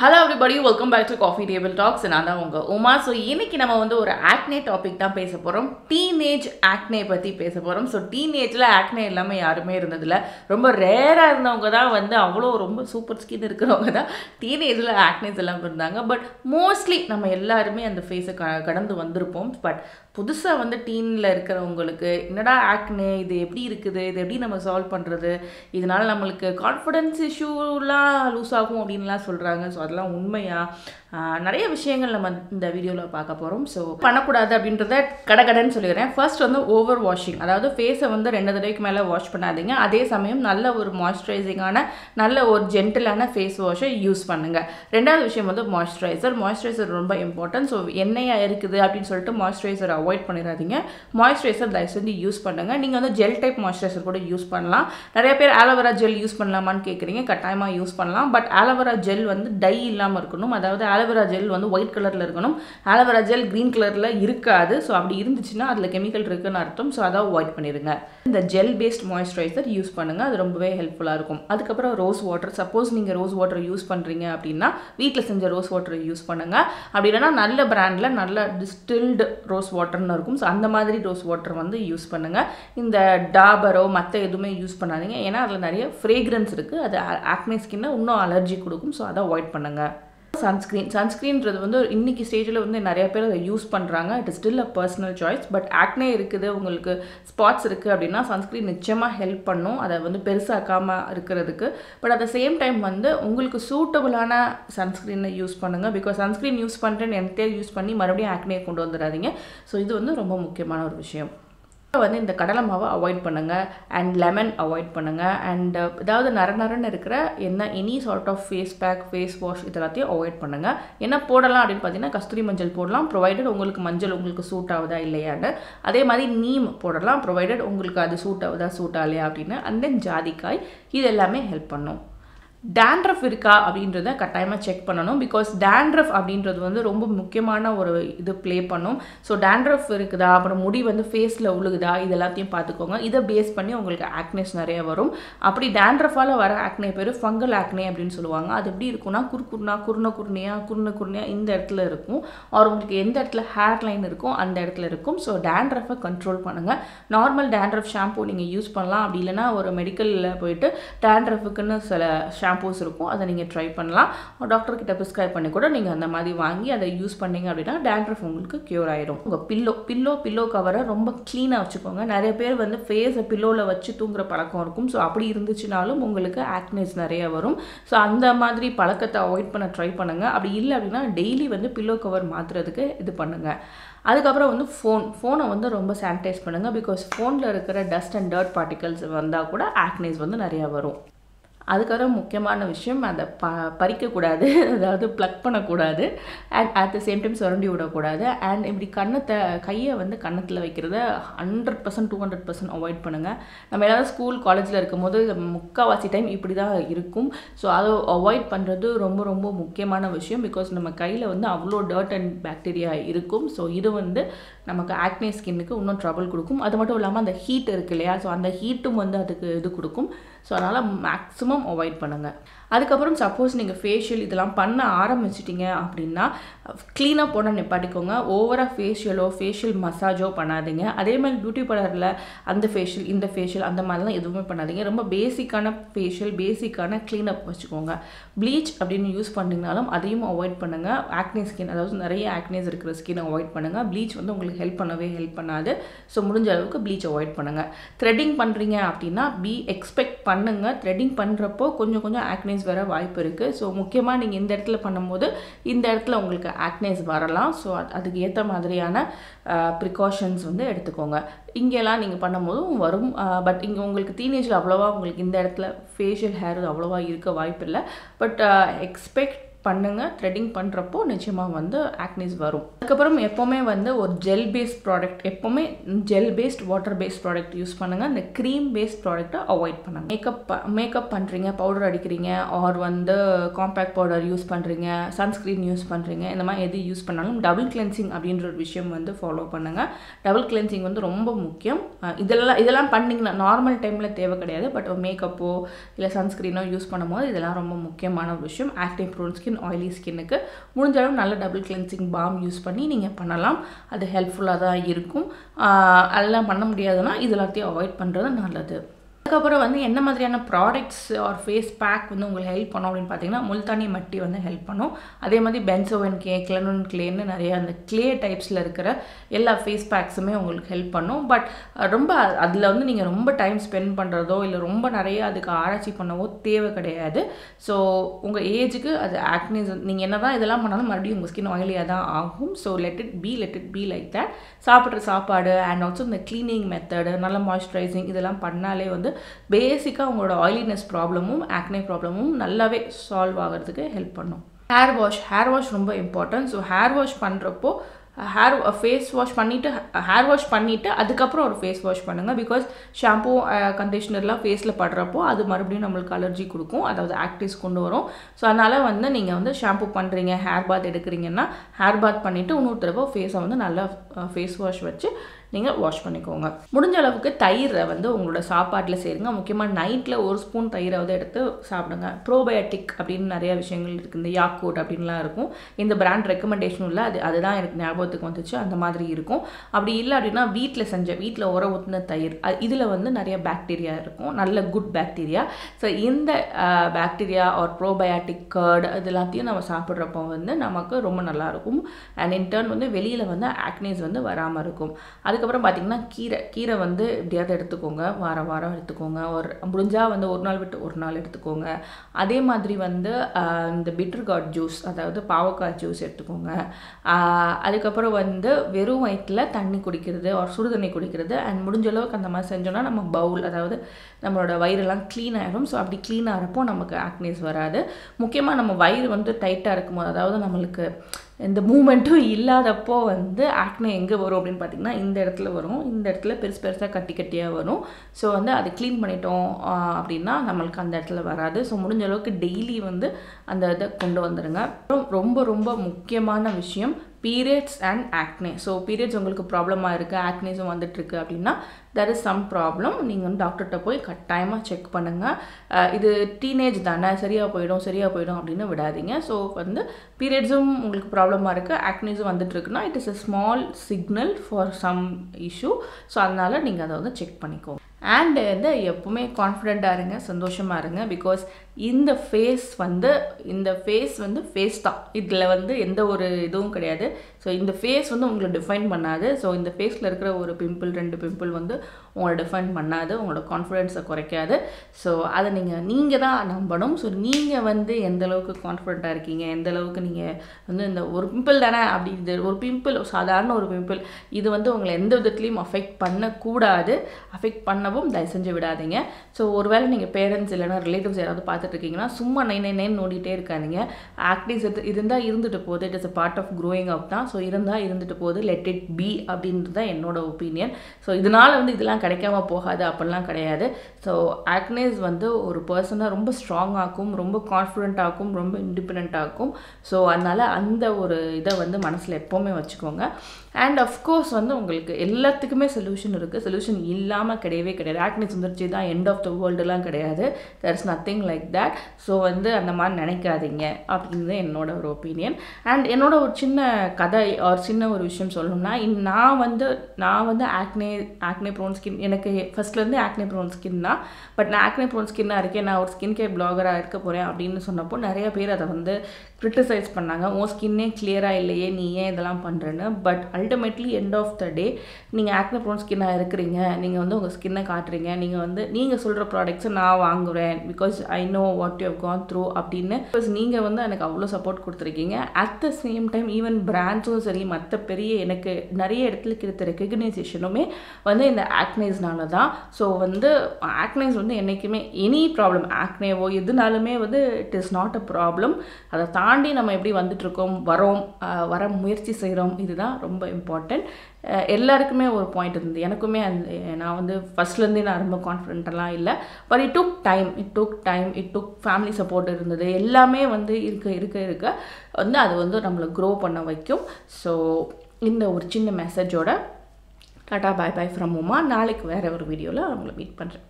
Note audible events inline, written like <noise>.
Hello everybody. Welcome back to coffee table talks நான் தான் உங்கள் உமா. ஸோ இன்றைக்கி நம்ம வந்து ஒரு ஆக்னே டாபிக் தான் பேச போகிறோம் டீனேஜ் ஆக்னே பற்றி பேச போகிறோம் ஸோ டீனேஜில் ஆக்னே இல்லாமல் யாருமே இருந்ததில்ல. ரொம்ப ரேராக இருந்தவங்க தான் வந்து அவ்வளோ ரொம்ப சூப்பர் ஸ்கின் இருக்கிறவங்க தான் டீனேஜில் ஆக்னேஸ் எல்லாம் இருந்தாங்க. பட் மோஸ்ட்லி நம்ம எல்லாருமே அந்த ஃபேஸை க கடந்து வந்திருப்போம். பட் புதுசாக வந்து டீனில் இருக்கிறவங்களுக்கு என்னடா ஆக்னே இது எப்படி இருக்குது? இது எப்படி நம்ம சால்வ் பண்ணுறது இதனால் நம்மளுக்கு கான்ஃபிடென்ஸ் இஷ்யூலாம் லூஸ் ஆகும் அப்படின்லாம் சொல்கிறாங்க ஸோ அதெல்லாம் உண்மையாக நிறைய விஷயங்கள் நம்ம இந்த வீடியோவில் பார்க்க போகிறோம் ஸோ பண்ணக்கூடாது அப்படின்றத கடகடன்னு சொல்லிடுறேன். ஃபர்ஸ்ட் வந்து ஓவர் வாஷிங் அதாவது ஃபேஸை வந்து ரெண்டு தடவைக்கு மேலே வாஷ் பண்ணாதீங்க. அதே சமயம் நல்ல ஒரு மாய்ஸ்சரைசிங்கான நல்ல ஒரு ஜென்டிலான ஃபேஸ் வாஷை யூஸ் பண்ணுங்கள் ரெண்டாவது விஷயம் வந்து மாய்ஸ்சரைசர் மாய்ஸ்சரைசர் ரொம்ப இம்பார்ட்டன்ட் ஸோ எண்ணெயாக இருக்குது அப்படின்னு சொல்லிட்டு மாய்ஸ்சரைசர் அவாய்ட் அவாய்ட் பண்ணிடாதீங்க மாய்ஸ்சரைசர் தயவு செஞ்சு யூஸ் பண்ணுங்கள் நீங்கள் வந்து ஜெல் டைப் மாய்ஸ்சரைசர் கூட யூஸ் பண்ணலாம். நிறைய பேர் ஆலோவேரா ஜெல் யூஸ் பண்ணலாமான்னு கேட்குறீங்க கட்டாயமாக யூஸ் பண்ணலாம். பட் ஆலோவேரா ஜெல் வந்து டை இல்லாமல் இருக்கணும். அதாவது ஆலோவேரா ஜெல் வந்து ஒயிட் கலரில் இருக்கணும். ஆலோவேரா ஜெல் க்ரீன் கலரில் இருக்காது. ஸோ அப்படி இருந்துச்சுன்னா அதில் கெமிக்கல் இருக்குன்னு அர்த்தம். ஸோ அதை அவாய்ட் பண்ணிடுங்க இந்த ஜெல் பேஸ்ட் மாய்ஸ்சரைசர் யூஸ் பண்ணுங்கள் அது ரொம்பவே ஹெல்ப்ஃபுல்லாக இருக்கும். அதுக்கப்புறம் ரோஸ் வாட்டர் சப்போஸ் நீங்கள் ரோஸ் வாட்டர் யூஸ் பண்ணுறீங்க அப்படின்னா வீட்டில் செஞ்ச ரோஸ் வாட்டர் யூஸ் பண்ணுங்கள் அப்படி இல்லைன்னா நல்ல பிராண்டில் நல்ல டிஸ்டில்டு ரோஸ் வாட்டர் வாட்டர்னு இருக்கும். ஸோ அந்த மாதிரி ரோஸ் வாட்டர் வந்து யூஸ் பண்ணுங்கள் இந்த டாபரோ மற்ற எதுவுமே யூஸ் பண்ணாதீங்க. ஏன்னா அதில் நிறைய ஃப்ரேக்ரன்ஸ் இருக்குது அது ஆக்னே ஸ்கின்னை இன்னும் அலர்ஜி கொடுக்கும். ஸோ அதை அவாய்ட் பண்ணுங்கள் சன்ஸ்க்ரீன் சன்ஸ்க்ரீன்றது வந்து இன்னைக்கு ஸ்டேஜில் வந்து நிறைய பேர் அதை யூஸ் பண்ணுறாங்க it is still a personal choice but acne இருக்குது உங்களுக்கு ஸ்பாட்ஸ் இருக்குது அப்படின்னா சன்ஸ்க்ரீன் நிச்சயமாக ஹெல்ப் பண்ணும். அதை வந்து பெருசாக்காமல் இருக்கிறதுக்கு. But at the same time வந்து உங்களுக்கு சூட்டபுளான சன்ஸ்க்ரீனை யூஸ் பண்ணுங்கள் பிகாஸ் சன்ஸ்க்ரீன் யூஸ் பண்ணுறேன்னு எனக்கே யூஸ் பண்ணி மறுபடியும் ஆக்னே கொண்டு வந்துடாதீங்க. ஸோ இது வந்து ரொம்ப முக்கியமான ஒரு விஷயம். வந்து இந்த கடலை மாவை அவாய்ட் பண்ணுங்கள் அண்ட் லெமன் அவாய்ட் பண்ணுங்கள் அண்ட் uh, ஏதாவது நர நரன்னு இருக்கிற என்ன any sort of face pack face wash இது எல்லாத்தையும் அவாய்ட் பண்ணுங்கள் என்ன போடலாம் அப்படின்னு பார்த்தீங்கன்னா கஸ்தூரி மஞ்சள் போடலாம். ப்ரொவைடட் உங்களுக்கு மஞ்சள் உங்களுக்கு சூட் ஆகுதா இல்லையான்னு. அதே மாதிரி நீம் போடலாம். ப்ரொவைடட் உங்களுக்கு அது சூட் ஆகுதா சூட் ஆகலையா அப்படின்னு. அண்ட் தென் ஜாதிக்காய் இது எல்லாமே ஹெல்ப் பண்ணும். டேண்ட்ரஃப் இருக்கா அப்படின்றத கட்டாயமாக செக் பண்ணணும். பிகாஸ் டேண்ட்ரஃப் அப்படின்றது வந்து ரொம்ப முக்கியமான ஒரு இது ப்ளே பண்ணும். ஸோ டேண்ட்ரஃப் இருக்குதா? அப்புறம் முடி வந்து ஃபேஸில் உழுகுதா? இது எல்லாத்தையும் பார்த்துக்கோங்க. இதை பேஸ் பண்ணி உங்களுக்கு ஆக்னேஸ் நிறைய வரும். அப்படி டேண்ட்ரஃபால் வர ஆக்னே பேர் ஃபங்கல் ஆக்னே அப்படின்னு சொல்லுவாங்க. அது எப்படி இருக்கும்னா குறுக்குறுனா குருண குருணையா குருண குருணையா இந்த இடத்துல இருக்கும். ஆர் உங்களுக்கு எந்த இடத்துல ஹேர் லைன் இருக்கும் அந்த இடத்துல இருக்கும். ஸோ டேண்ட்ரஃபை கண்ட்ரோல் பண்ணுங்கள் நார்மல் டேண்ட்ரஃப் ஷாம்பூ நீங்கள் யூஸ் பண்ணலாம். அப்படி இல்லைனா ஒரு மெடிக்கலில் போயிட்டு டேண்ட்ரஃபுக்குன்னு சில ஷாம்பூஸ் இருக்கும் அதை நீங்கள் ட்ரை பண்ணலாம். டாக்டர்கிட்ட ப்ரிஸ்கிரைப் பண்ணி கூட நீங்கள் அந்த மாதிரி வாங்கி அதை யூஸ் பண்ணீங்க அப்படின்னா டேண்ட்ரஃப் உங்களுக்கு க்யூர் ஆயிடும். உங்கள் பில்லோ பில்லோ பில்லோ கவரை ரொம்ப க்ளீனாக வச்சுக்கோங்க. நிறைய பேர் வந்து ஃபேஸை பில்லோவில் வச்சு தூங்குற பழக்கம் இருக்கும். ஸோ அப்படி இருந்துச்சுனாலும் உங்களுக்கு ஆக்னேஸ் நிறைய வரும். ஸோ அந்த மாதிரி பழக்கத்தை அவாய்ட் பண்ண ட்ரை பண்ணுங்கள் அப்படி இல்லை அப்படின்னா டெய்லி வந்து பில்லோ கவர் மாற்றுறதுக்கு இது பண்ணுங்கள் அதுக்கப்புறம் வந்து ஃபோன் ஃபோனை வந்து ரொம்ப சானிடைஸ் பண்ணுங்கள் பிகாஸ் ஃபோனில் இருக்கிற டஸ்ட் அண்ட் டர்ட் பார்ட்டிகல்ஸ் வந்தால் கூட ஆக்னேஸ் வந்து நிறையா வரும். அதுக்கப்புறம் முக்கியமான விஷயம் அதை ப பறிக்கக்கூடாது. <laughs> அதாவது ப்ளக் பண்ணக்கூடாது. And at the same time சுரண்டி விடக்கூடாது. அண்ட் இப்படி கண்ணத்தை கையை வந்து கன்னத்தில் வைக்கிறத hundred percent two hundred percent avoid பண்ணுங்கள் நம்ம எல்லாரும் ஸ்கூல் காலேஜில் இருக்கும்போது முக்கால்வாசி டைம் இப்படி தான் இருக்கும். ஸோ அதை அவாய்ட் பண்ணுறது ரொம்ப ரொம்ப முக்கியமான விஷயம். பிகாஸ் நம்ம கையில் வந்து அவ்வளோ டர்ட் அண்ட் பாக்டீரியா இருக்கும். ஸோ இது வந்து நமக்கு ஆக்னே ஸ்கின்னுக்கு இன்னும் ட்ரபிள் கொடுக்கும். அது மட்டும் இல்லாமல் அந்த ஹீட் இருக்கு இல்லையா? ஸோ அந்த ஹீட்டும் வந்து அதுக்கு இது கொடுக்கும். ஸோ அதனால் மேக்ஸிமம் அவாய்ட் பண்ணுங்கள் அதுக்கப்புறம் சப்போஸ் நீங்கள் ஃபேஷியல் இதெல்லாம் பண்ண ஆரம்பிச்சிட்டிங்க அப்படின்னா க்ளீனாக போட நிப்பாட்டிக்கோங்க. ஓவராக ஃபேஷியலோ ஃபேஷியல் மசாஜோ பண்ணாதீங்க. அதே மாதிரி பியூட்டி பார்லரில் அந்த ஃபேஷியல் இந்த ஃபேஷியல் அந்த மாதிரிலாம் எதுவுமே பண்ணாதீங்க. ரொம்ப பேசிக்கான ஃபேஷியல் பேசிக்கான க்ளீனப் வச்சுக்கோங்க. ப்ளீச் அப்படின்னு யூஸ் பண்ணிங்கனாலும் அதையும் அவாய்ட் பண்ணுங்கள் ஆக்னே ஸ்கின் அதாவது நிறைய ஆக்னேஸ் இருக்கிற ஸ்கின் அவாய்ட் பண்ணுங்கள் ப்ளீச் வந்து உங்களுக்கு ஹெல்ப் பண்ணவே ஹெல்ப் பண்ணாது. ஸோ முடிஞ்ச அளவுக்கு ப்ளீச் அவாய்ட் பண்ணுங்கள் த்ரெட்டிங் பண்ணுறீங்க அப்படின்னா பி எக்ஸ்பெக்ட் பண்ணுங்கள் த்ரெட்டிங் பண்ணுறப்போ கொஞ்சம் கொஞ்சம் ஆக்னேஸ் வர வாய்ப்பு இருக்குது ஸோ முக்கியமாக நீங்கள் இந்த இடத்துல பண்ணும்போது இந்த இடத்துல உங்களுக்கு ஆக்னேஸ் வரலாம். ஸோ அதுக்கு ஏற்ற மாதிரியான ப்ரிகாஷன்ஸ் வந்து எடுத்துக்கோங்க. இங்கெல்லாம் நீங்கள் பண்ணும்போதும் வரும். பட் இங்கே உங்களுக்கு டீனேஜில் அவ்வளோவா உங்களுக்கு இந்த இடத்துல ஃபேஷியல் ஹேர் அவ்வளோவா இருக்க வாய்ப்பு இல்லை. பட் எக்ஸ்பெக்ட் பண்ணுங்கள் த்ரெட்டிங் பண்ணுறப்போ நிச்சயமாக வந்து ஆக்னிஸ் வரும். அதுக்கப்புறம் எப்போவுமே வந்து ஒரு ஜெல் பேஸ்ட் ப்ராடக்ட் எப்போவுமே gel based water based product use பண்ணுங்கள் இந்த க்ரீம் பேஸ்ட் ப்ராடக்ட்டை அவாய்ட் பண்ணுங்கள் மேக்கப் மேக்கப் பண்ணுறீங்க பவுடர் அடிக்கிறீங்க ஆர் வந்து காம்பேக்ட் பவுடர் யூஸ் பண்ணுறீங்க சன்ஸ்க்ரீன் யூஸ் பண்ணுறீங்க இந்த மாதிரி எது யூஸ் பண்ணாலும் டபுள் கிளென்சிங் அப்படின்ற ஒரு விஷயம் வந்து ஃபாலோ பண்ணுங்கள் டபுள் கிளென்சிங் வந்து ரொம்ப முக்கியம். இதெல்லாம் இதெல்லாம் பண்ணிங்கன்னா நார்மல் டைமில் தேவை கிடையாது. பட் மேக்கப்போ இல்லை சன்ஸ்க்ரீனோ யூஸ் பண்ணும்போது இதெல்லாம் ரொம்ப முக்கியமான விஷயம். ஆக்டிவ் ப்ரோன் ஸ்கின் ஆயிலி ஸ்கின்னுக்கு முடிஞ்ச அளவு நல்ல டபுள் கிளென்சிங் பாம் யூஸ் பண்ணி நீங்கள் பண்ணலாம். அது ஹெல்ப்ஃபுல்லாக தான் இருக்கும். அதெல்லாம் பண்ண முடியாதுன்னா இது எல்லாத்தையும் அவாய்ட் பண்ணுறது நல்லது. அதுக்கப்புறம் வந்து என்ன மாதிரியான ப்ராடக்ட்ஸ் ஆர் ஃபேஸ் பேக் வந்து உங்களுக்கு ஹெல்ப் பண்ணும் அப்படின்னு பார்த்தீங்கன்னா முல்தானி மட்டி வந்து ஹெல்ப் பண்ணும். அதே மாதிரி பென்சோவன் கே கிளனன் கிளேன்னு நிறைய அந்த கிளே டைப்ஸில் இருக்கிற எல்லா ஃபேஸ் பேக்ஸுமே உங்களுக்கு ஹெல்ப் பண்ணும். பட் ரொம்ப அதில் வந்து நீங்கள் ரொம்ப டைம் ஸ்பெண்ட் பண்ணுறதோ இல்லை ரொம்ப நிறைய அதுக்கு ஆராய்ச்சி பண்ணவோ தேவை கிடையாது. ஸோ உங்கள் ஏஜுக்கு அது ஆக்னிஸ் நீங்கள் என்ன தான் இதெல்லாம் பண்ணாலும் மறுபடியும் உங்கள் ஸ்கின் ஆயிலியாக தான் ஆகும். So let it be let it be like that சாப்பிட்ற சாப்பாடு அண்ட் ஆல்சோ இந்த க்ளீனிங் மெத்தடு நல்ல மாய்ஸ்சரைசிங் இதெல்லாம் பண்ணாலே வந்து பேசிக்காக உங்களோட ஆயிலினஸ் ப்ராப்ளமும் ஆக்னே ப்ராப்ளமும் நல்லாவே சால்வ் ஆகிறதுக்கு ஹெல்ப் பண்ணும். ஹேர் வாஷ் ஹேர் வாஷ் ரொம்ப இம்பார்ட்டன்ட் ஸோ ஹேர் வாஷ் பண்ணுறப்போ ஹேர் ஃபேஸ் வாஷ் பண்ணிவிட்டு ஹேர் வாஷ் பண்ணிவிட்டு அதுக்கப்புறம் ஒரு ஃபேஸ் வாஷ் பண்ணுங்கள் பிகாஸ் ஷாம்பூ கண்டிஷ்னர்லாம் ஃபேஸில் படுறப்போ அது மறுபடியும் நம்மளுக்கு அலர்ஜி கொடுக்கும். அதாவது ஆக்டிவ்ஸ் கொண்டு வரும். ஸோ அதனால் வந்து நீங்கள் வந்து ஷாம்பூ பண்ணுறீங்க ஹேர் பாத் எடுக்கிறீங்கன்னா ஹேர் பாத் பண்ணிவிட்டு இன்னொரு தடவை ஃபேஸை வந்து நல்லா uh, ஃபேஸ் வாஷ் வச்சு நீங்கள் வாஷ் பண்ணிக்கோங்க. முடிஞ்ச அளவுக்கு தயிரை வந்து உங்களோட சாப்பாட்டில் சேருங்க. முக்கியமாக நைட்டில் ஒரு ஸ்பூன் தயிரை வந்து எடுத்து சாப்பிடுங்க. ப்ரோபயோட்டிக் அப்படின்னு நிறைய விஷயங்கள் இருக்குது இந்த யாக்கூட் அப்படின்லாம் இருக்கும். இந்த பிராண்ட் ரெக்கமெண்டேஷனும் இல்லை அது அதுதான் எனக்கு ஞாபகத்துக்கு வந்துச்சு. அந்த மாதிரி இருக்கும். அப்படி இல்லை அப்படின்னா வீட்டில் செஞ்ச வீட்டில் உர ஊற்றின தயிர் இதில் வந்து நிறைய பாக்டீரியா இருக்கும். நல்ல குட் பாக்டீரியா ஸோ இந்த பாக்டீரியா ஆர் ப்ரோபயாட்டிக் கர்டு இது எல்லாத்தையும் நம்ம சாப்பிட்றப்போ வந்து நமக்கு ரொம்ப நல்லாயிருக்கும் அண்ட் இன்டர்ன் வந்து வெளியில் வந்து ஆக்னேஸ் வந்து வராமல் இருக்கும். அது அதுக்கப்புறம் பார்த்திங்கன்னா கீரை கீரை வந்து எப்படியாவது எடுத்துக்கோங்க. வாரம் வாரம் எடுத்துக்கோங்க. ஒரு முடிஞ்சால் வந்து ஒரு நாள் விட்டு ஒரு நாள் எடுத்துக்கோங்க. அதே மாதிரி வந்து இந்த பிட்டர்காட் ஜூஸ் அதாவது பாவக்காய் ஜூஸ் எடுத்துக்கோங்க. அதுக்கப்புறம் வந்து வெறும் வயிற்றில் தண்ணி குடிக்கிறது ஒரு சுடு தண்ணி குடிக்கிறது அண்ட் முடிஞ்ச அளவுக்கு அந்த மாதிரி செஞ்சோன்னா நம்ம பவுல் அதாவது நம்மளோட வயிறெல்லாம் க்ளீன் ஆகிடும் ஸோ அப்படி க்ளீன் ஆகிறப்போ நமக்கு ஆக்னேஸ் வராது. முக்கியமாக நம்ம வயிறு வந்து டைட்டாக இருக்கும்போது அதாவது நம்மளுக்கு இந்த மூமெண்ட்டும் இல்லாதப்போ வந்து ஆக்னே எங்கே வரும் அப்படின்னு பார்த்தீங்கன்னா இந்த இடத்துல வரும். இந்த இடத்துல பெருசு பெருசாக கட்டி கட்டியாக வரும். ஸோ வந்து அதை க்ளீன் பண்ணிட்டோம் அப்படின்னா நம்மளுக்கு அந்த இடத்துல வராது. ஸோ முடிஞ்ச அளவுக்கு டெய்லி வந்து அந்த இதை கொண்டு வந்துடுங்க அப்புறம் ரொம்ப ரொம்ப முக்கியமான விஷயம் periods and acne so periods உங்களுக்கு ப்ராப்ளமாக இருக்குது ஆக்னேஸும் வந்துட்டுருக்கு அப்படின்னா தெர் இஸ் சம் ப்ராப்ளம் நீங்கள் வந்து டாக்டர்கிட்ட போய் கட்டாயமாக செக் பண்ணுங்கள் இது டீனேஜ் தானே சரியாக போயிடும் சரியாக போயிடும் அப்படின்னு விடாதீங்க. ஸோ வந்து பீரியட்ஸும் உங்களுக்கு ப்ராப்ளமாக இருக்குது ஆக்னேஸும் வந்துட்டுருக்குன்னா it is a small signal for some issue so அதனால் நீங்கள் அதை வந்து செக் பண்ணிக்கோங்க. அண்ட் வந்து எப்பவுமே கான்ஃபிடெண்ட்டாக இருங்க சந்தோஷமாக இருங்க பிகாஸ் இந்த ஃபேஸ் வந்து இந்த ஃபேஸ் வந்து ஃபேஸ் தான். இதில் வந்து எந்த ஒரு இதுவும் கிடையாது. ஸோ இந்த ஃபேஸ் வந்து உங்களை டிஃபைன் பண்ணாது. ஸோ இந்த ஃபேஸில் இருக்கிற ஒரு பிம்பிள் ரெண்டு பிம்பிள் வந்து உங்களை டிஃபைன் பண்ணாது. உங்களோட கான்ஃபிடென்ஸை குறைக்காது. ஸோ அதை நீங்கள் நீங்கள் தான் நம்பணும். ஸோ நீங்கள் வந்து எந்த அளவுக்கு கான்ஃபிடென்ட்டாக இருக்கீங்க? எந்த அளவுக்கு நீங்கள் வந்து இந்த ஒரு பிம்பிள் தானே? அப்படி இது ஒரு பிம்பிள் சாதாரண ஒரு பிம்பிள் இது வந்து உங்களை எந்த விதத்துலையும் அஃபெக்ட் பண்ணக்கூடாது. அஃபெக்ட் பண்ணவும் தயவு செஞ்சு விடாதீங்க. ஸோ ஒருவேளை நீங்கள் பேரண்ட்ஸ் இல்லைன்னா ரிலேட்டிவ்ஸ் யாராவது பார்த்து இருக்கீங்கன்னா சும்மா நைன் நைன் நைன் நோண்டிகிட்டே இருக்காதிங்க. ஆக்டிவ்ஸ் இருந்தால் இருந்துட்டு போகுது. It is a part of growing up தான். ஸோ இருந்தால் இருந்துட்டு போகுது. லெட் இட் பி அப்படின்றது தான் என்னோட ஒப்பீனியன் ஸோ இதனால் வந்து இதெல்லாம் கிடைக்காம போகாது. அப்படிலாம் கிடையாது. ஸோ ஆக்னேஸ் வந்து ஒரு பர்சனை ரொம்ப ஸ்ட்ராங் ஆக்கும் ரொம்ப கான்ஃபிடென்ட் ஆக்கும் ரொம்ப இண்டிபெண்ட் ஆக்கும். ஸோ அதனால் அந்த ஒரு இதை வந்து மனசில் எப்போவுமே வச்சுக்கோங்க. அண்ட் அஃப்கோர்ஸ் வந்து உங்களுக்கு எல்லாத்துக்குமே சொல்யூஷன் இருக்குது சொல்யூஷன் இல்லாமல் கிடையவே கிடையாது. ஆக்னேஸ் வந்துருச்சு தான். எண்ட் ஆஃப் த வேர்ல்டுலாம் கிடையாது. There is nothing like that so வந்து அந்த மாதிரி நினைக்காதீங்க அப்படிங்கிறது என்னோட ஒரு ஒப்பீனியன் அண்ட் என்னோட ஒரு சின்ன கதை ஒரு சின்ன ஒரு விஷயம் சொல்லணும்னா இன் நான் வந்து நான் வந்து ஆக்னே ஆக்னே ப்ரோன் ஸ்கின் எனக்கு ஃபஸ்ட்லேருந்து ஆக்னே ப்ரோன் ஸ்கின் தான். பட் நான் ஆக்னே ப்ரோன் ஸ்கின்னாக இருக்கேன். நான் ஒரு ஸ்கின் கேர் பிளாகராக இருக்க போகிறேன் அப்படின்னு சொன்னப்போ நிறைய பேர் அதை வந்து க்ரிட்டிசைஸ் பண்ணாங்க. உன் ஸ்கின்னே கிளியராக இல்லையே. நீ ஏன் இதெல்லாம் பண்ணுறேன்னு but ultimately end of the day நீங்கள் ஆக்னே ப்ரோன் ஸ்கின்னாக இருக்கிறீங்க. நீங்கள் வந்து உங்கள் ஸ்கின்னை காட்டுறீங்க. நீங்கள் வந்து நீங்கள் சொல்கிற ப்ராடக்ட்ஸை நான் வாங்குவேன் because I know what you have gone through அப்படின்னு. பிகாஸ் நீங்கள் வந்து எனக்கு அவ்வளோ சப்போர்ட் கொடுத்துருக்கீங்க. At the same time even பிராண்ட்ஸும் சரி மற்ற பெரிய எனக்கு நிறைய இடத்துல கிடைத்த ரெக்கக்னைசேஷனுமே வந்து இந்த ஆக்னைஸ்னால தான். ஸோ வந்து ஆக்னைஸ் வந்து என்றைக்குமே எனி ப்ராப்ளம் ஆக்னேவோ எதுனாலுமே வந்து it is not a problem அதை தாண்டி நம்ம எப்படி வந்துட்டுருக்கோம் வரோம் வர முயற்சி செய்கிறோம் இதுதான் ரொம்ப இம்பார்ட்டண்ட் எல்லாருக்குமே ஒரு பாயிண்ட் இருந்தது. எனக்குமே அந்த நான் வந்து ஃபஸ்ட்லேருந்தே நான் ரொம்ப கான்ஃபிடென்ட்டெல்லாம் இல்லை. But it took time it took time it took family support இருந்தது. எல்லாமே வந்து இருக்க இருக்க இருக்க வந்து அது வந்து நம்மளை க்ரோ பண்ண வைக்கும். ஸோ இந்த ஒரு சின்ன மெசேஜோட tata bye bye from Uma. நாளைக்கு வேறு ஒரு வீடியோவில் உங்களை மீட் பண்ணுறேன்